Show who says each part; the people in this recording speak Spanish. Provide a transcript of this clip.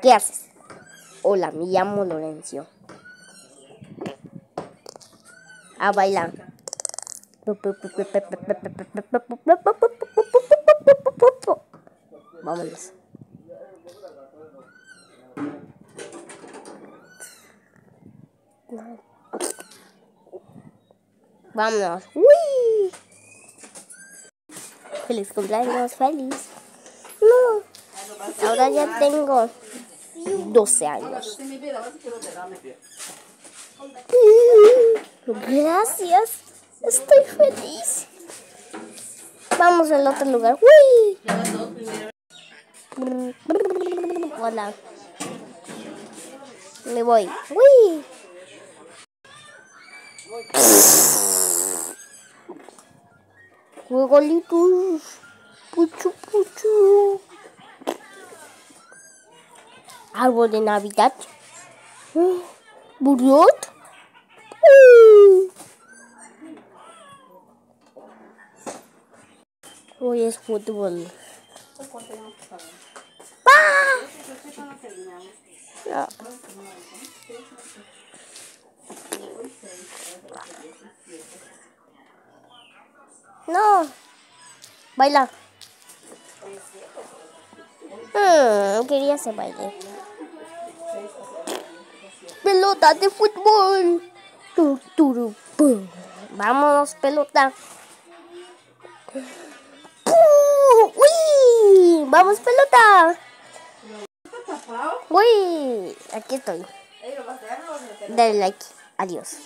Speaker 1: ¿Qué haces? Hola, me llamo Lorenzo. A bailar. Vámonos. Vámonos. ¡Uy! Feliz cumpleaños, feliz. Ahora ya tengo 12 años. Gracias. Estoy feliz. Vamos al otro lugar. ¡Uy! Hola. Me voy. ¡Uy! Juegolitos. Árbol de Navidad. Burriot. Hoy es fútbol. No. Baila. Hmm, quería hacer baile. Pelota de fútbol. Vamos, pelota. ¡Uy! Vamos, pelota. Uy, aquí estoy. Dale like. Adiós.